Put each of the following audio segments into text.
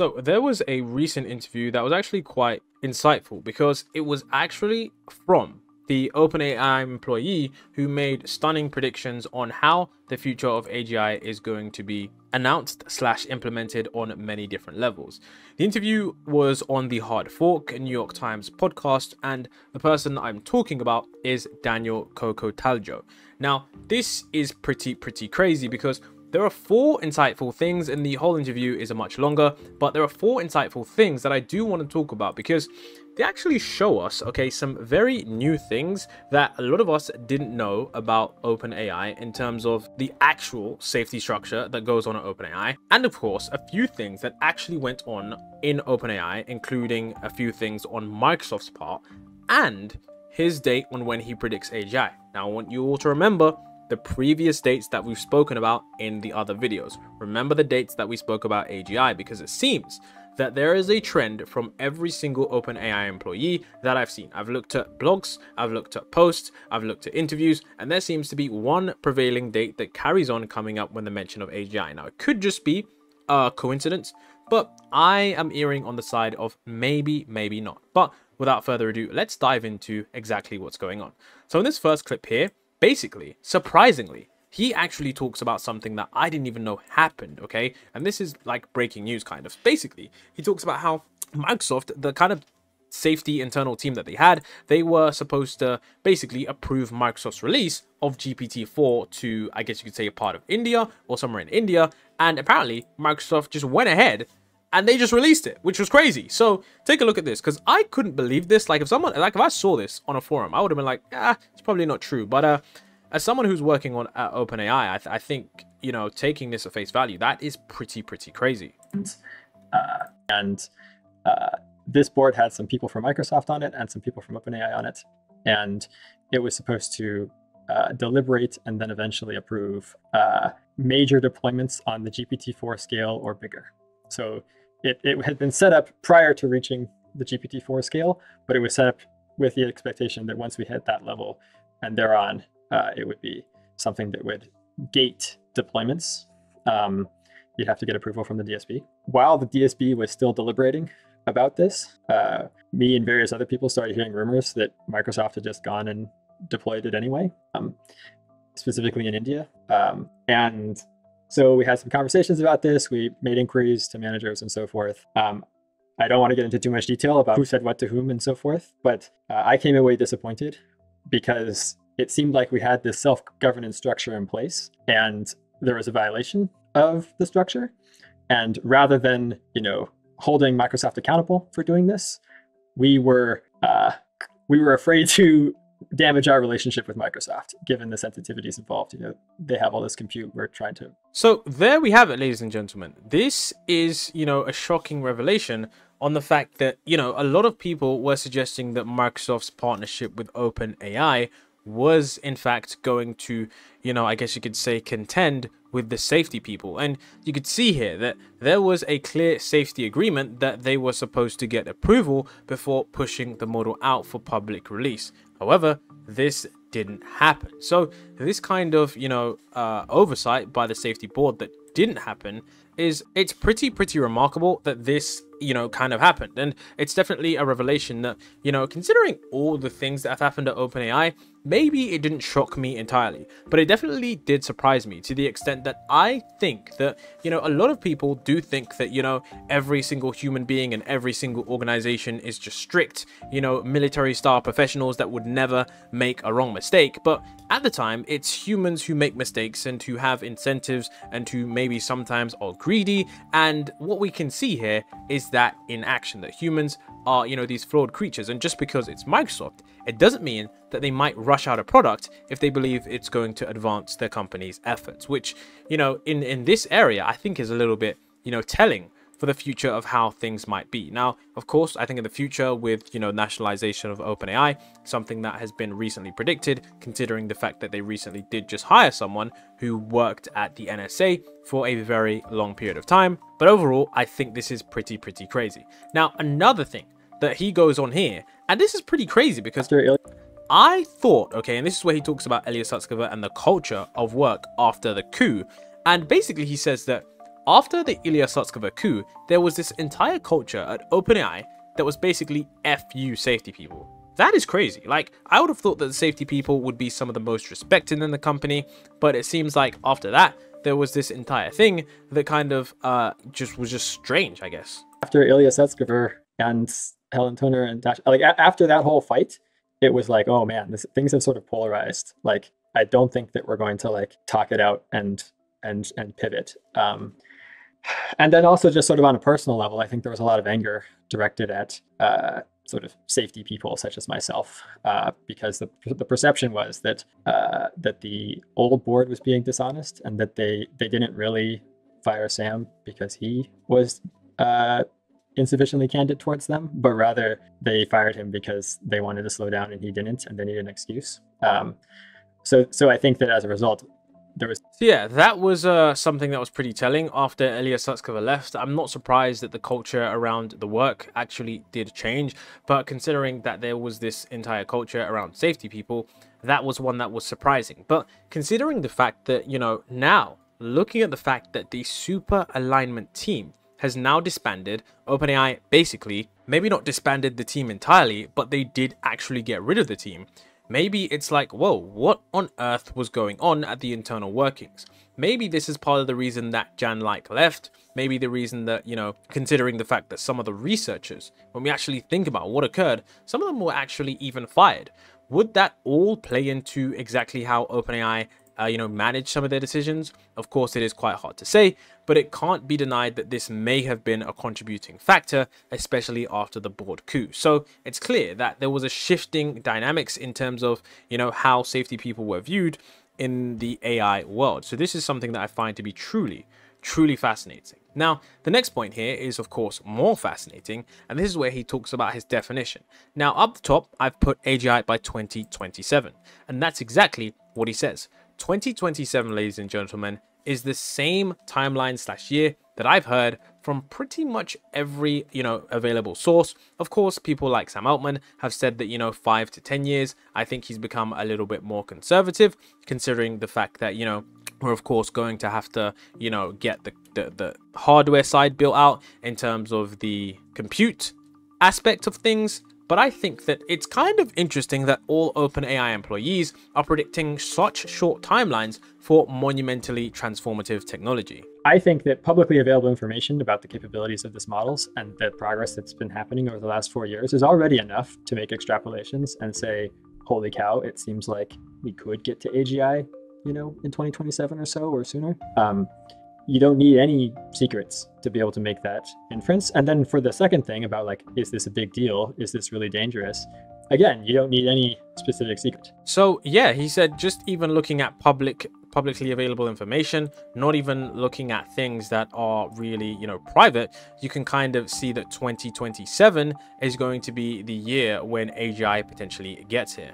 So there was a recent interview that was actually quite insightful because it was actually from the OpenAI employee who made stunning predictions on how the future of AGI is going to be announced slash implemented on many different levels. The interview was on the Hard Fork New York Times podcast, and the person I'm talking about is Daniel Kokotajlo. Now, this is pretty, pretty crazy because there are four insightful things, and the whole interview is a much longer, but there are four insightful things that I do want to talk about because they actually show us, okay, some very new things that a lot of us didn't know about OpenAI in terms of the actual safety structure that goes on at OpenAI, and of course, a few things that actually went on in OpenAI, including a few things on Microsoft's part, and his date on when he predicts AGI. Now, I want you all to remember the previous dates that we've spoken about in the other videos. Remember the dates that we spoke about AGI because it seems that there is a trend from every single OpenAI employee that I've seen. I've looked at blogs, I've looked at posts, I've looked at interviews, and there seems to be one prevailing date that carries on coming up when the mention of AGI. Now, it could just be a coincidence, but I am erring on the side of maybe, maybe not. But without further ado, let's dive into exactly what's going on. So in this first clip here, basically, surprisingly, he actually talks about something that I didn't even know happened, okay? And this is like breaking news kind of. Basically, he talks about how Microsoft, the kind of safety internal team that they had, they were supposed to basically approve Microsoft's release of GPT-4 to, I guess you could say, a part of India or somewhere in India. And apparently, Microsoft just went ahead and they just released it, which was crazy. So take a look at this because I couldn't believe this. Like if someone, like if I saw this on a forum, I would have been like, ah, it's probably not true. But uh, as someone who's working on uh, OpenAI, I, th I, think you know taking this at face value that is pretty pretty crazy. Uh, and uh, this board had some people from Microsoft on it and some people from OpenAI on it, and it was supposed to uh, deliberate and then eventually approve uh, major deployments on the GPT-4 scale or bigger. So it, it had been set up prior to reaching the GPT-4 scale, but it was set up with the expectation that once we hit that level and thereon, uh, it would be something that would gate deployments. Um, you'd have to get approval from the DSB. While the DSB was still deliberating about this, uh, me and various other people started hearing rumors that Microsoft had just gone and deployed it anyway, um, specifically in India. Um, and so we had some conversations about this. We made inquiries to managers and so forth. Um, I don't want to get into too much detail about who said what to whom and so forth, but uh, I came away disappointed because it seemed like we had this self-governance structure in place and there was a violation of the structure. And rather than, you know, holding Microsoft accountable for doing this, we were uh, we were afraid to damage our relationship with Microsoft, given the sensitivities involved. You know, they have all this compute. We're trying to. So there we have it, ladies and gentlemen. This is, you know, a shocking revelation on the fact that, you know, a lot of people were suggesting that Microsoft's partnership with OpenAI was in fact going to, you know, I guess you could say contend with the safety people. And you could see here that there was a clear safety agreement that they were supposed to get approval before pushing the model out for public release. However, this didn't happen. So this kind of, you know, uh, oversight by the safety board that didn't happen is it's pretty, pretty remarkable that this you know, kind of happened. And it's definitely a revelation that, you know, considering all the things that have happened at OpenAI, maybe it didn't shock me entirely, but it definitely did surprise me to the extent that I think that, you know, a lot of people do think that, you know, every single human being and every single organization is just strict, you know, military style professionals that would never make a wrong mistake. But at the time, it's humans who make mistakes and who have incentives and who maybe sometimes are greedy. And what we can see here is that in action, that humans are, you know, these flawed creatures. And just because it's Microsoft, it doesn't mean that they might rush out a product if they believe it's going to advance their company's efforts, which, you know, in, in this area, I think is a little bit, you know, telling for the future of how things might be. Now, of course, I think in the future with, you know, nationalization of OpenAI, something that has been recently predicted, considering the fact that they recently did just hire someone who worked at the NSA for a very long period of time. But overall, I think this is pretty, pretty crazy. Now, another thing that he goes on here, and this is pretty crazy because I thought, okay, and this is where he talks about Ilya Sutskever and the culture of work after the coup. And basically he says that after the Ilya Sutskever coup, there was this entire culture at OpenAI that was basically FU safety people. That is crazy. Like, I would have thought that the safety people would be some of the most respected in the company, but it seems like after that, there was this entire thing that kind of uh, just was just strange, I guess. After Ilya Sutskever and Helen Toner and Dash, like after that whole fight, it was like, oh man, this, things have sort of polarized. Like, I don't think that we're going to like talk it out and and and pivot. Um, and then also just sort of on a personal level, I think there was a lot of anger directed at uh, sort of safety people such as myself, uh, because the, the perception was that uh, that the old board was being dishonest and that they they didn't really fire Sam because he was uh, insufficiently candid towards them, but rather they fired him because they wanted to slow down and he didn't, and they needed an excuse. Um, so so I think that as a result, So yeah, that was uh, something that was pretty telling after Ilya Sutskever left. I'm not surprised that the culture around the work actually did change, but considering that there was this entire culture around safety people, that was one that was surprising. But considering the fact that, you know, now looking at the fact that the super alignment team has now disbanded, OpenAI basically, maybe not disbanded the team entirely, but they did actually get rid of the team. Maybe it's like, whoa, what on earth was going on at the internal workings? Maybe this is part of the reason that Jan Leike left. Maybe the reason that, you know, considering the fact that some of the researchers, when we actually think about what occurred, some of them were actually even fired. Would that all play into exactly how OpenAI uh, you know, manage some of their decisions. Of course, it is quite hard to say, but it can't be denied that this may have been a contributing factor, especially after the board coup. So it's clear that there was a shifting dynamics in terms of, you know, how safety people were viewed in the AI world. So this is something that I find to be truly, truly fascinating. Now, the next point here is, of course, more fascinating, and this is where he talks about his definition. Now, up the top, I've put AGI by 2027, and that's exactly what he says. 2027, ladies and gentlemen, is the same timeline slash year that I've heard from pretty much every, you know, available source. Of course, people like Sam Altman have said that, you know, five to 10 years. I think he's become a little bit more conservative considering the fact that, you know, we're of course going to have to, you know, get the, the, the hardware side built out in terms of the compute aspect of things but I think that it's kind of interesting that all OpenAI employees are predicting such short timelines for monumentally transformative technology. I think that publicly available information about the capabilities of these models and the progress that's been happening over the last four years is already enough to make extrapolations and say, holy cow, it seems like we could get to AGI, you know, in 2027 or so or sooner. Um, you don't need any secrets to be able to make that inference. And then for the second thing about like, is this a big deal? Is this really dangerous? Again, you don't need any specific secret. So yeah, he said just even looking at public publicly available information, not even looking at things that are really, you know, private, you can kind of see that 2027 is going to be the year when AGI potentially gets here.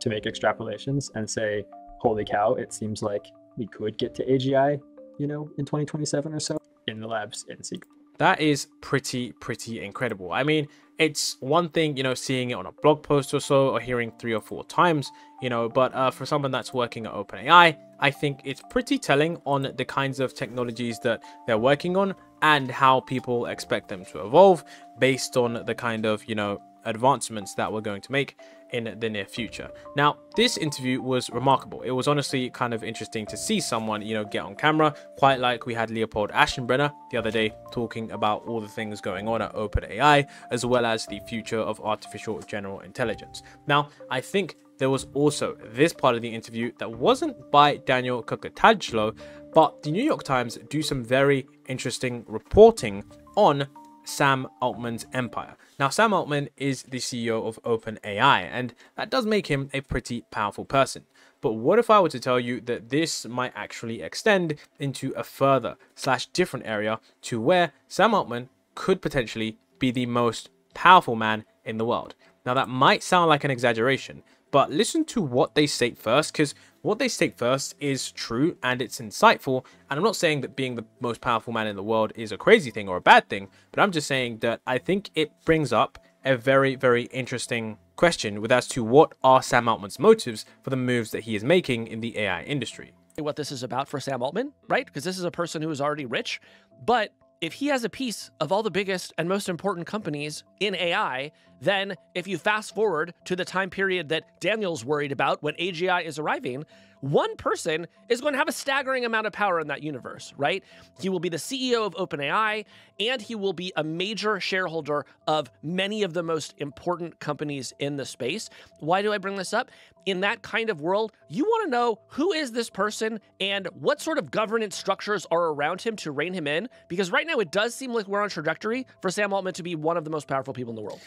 To make extrapolations and say, holy cow, it seems like we could get to AGI you know, in 2027 or so in the labs in secret. That is pretty, pretty incredible. I mean, it's one thing, you know, seeing it on a blog post or so or hearing three or four times, you know, but uh, for someone that's working at OpenAI, I think it's pretty telling on the kinds of technologies that they're working on and how people expect them to evolve based on the kind of, you know, advancements that we're going to make in the near future. Now, this interview was remarkable. It was honestly kind of interesting to see someone, you know, get on camera, quite like we had Leopold Aschenbrenner the other day talking about all the things going on at OpenAI, as well as the future of artificial general intelligence. Now, I think there was also this part of the interview that wasn't by Daniel Kokotajlo, but the New York Times do some very interesting reporting on Sam Altman's empire. Now, Sam Altman is the CEO of OpenAI, and that does make him a pretty powerful person. But what if I were to tell you that this might actually extend into a further slash different area to where Sam Altman could potentially be the most powerful man in the world? Now, that might sound like an exaggeration, but listen to what they state first, because what they state first is true and it's insightful. And I'm not saying that being the most powerful man in the world is a crazy thing or a bad thing, but I'm just saying that I think it brings up a very, very interesting question with as to what are Sam Altman's motives for the moves that he is making in the AI industry. what this is about for Sam Altman, right? Because this is a person who is already rich. But if he has a piece of all the biggest and most important companies in AI, then if you fast forward to the time period that Daniel's worried about when AGI is arriving, one person is going to have a staggering amount of power in that universe, right? He will be the CEO of OpenAI, and he will be a major shareholder of many of the most important companies in the space. Why do I bring this up? In that kind of world, you want to know who is this person and what sort of governance structures are around him to rein him in, because right now it does seem like we're on trajectory for Sam Altman to be one of the most powerful people in the world.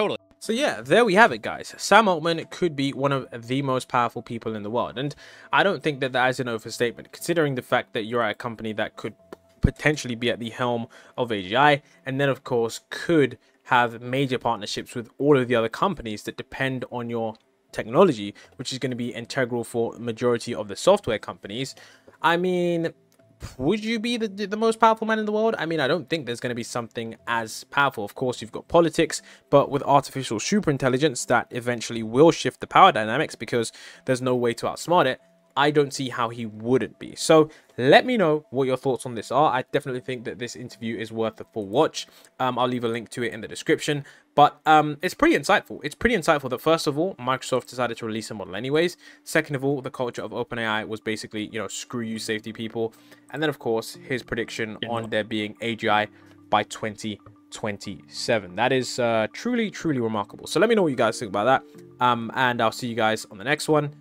Totally. So yeah, there we have it, guys. Sam Altman could be one of the most powerful people in the world, and I don't think that that is an overstatement, considering the fact that you're at a company that could potentially be at the helm of AGI, and then of course could have major partnerships with all of the other companies that depend on your technology, which is going to be integral for majority of the software companies. I mean, would you be the, the most powerful man in the world? I mean, I don't think there's going to be something as powerful. Of course, you've got politics, but with artificial superintelligence, that eventually will shift the power dynamics because there's no way to outsmart it. I don't see how he wouldn't be. So let me know what your thoughts on this are. I definitely think that this interview is worth a full watch. Um, I'll leave a link to it in the description. But um, it's pretty insightful. It's pretty insightful that first of all, Microsoft decided to release a model anyways. Second of all, the culture of OpenAI was basically, you know, screw you safety people. And then of course, his prediction on there being AGI by 2027. That is uh, truly, truly remarkable. So let me know what you guys think about that. Um, and I'll see you guys on the next one.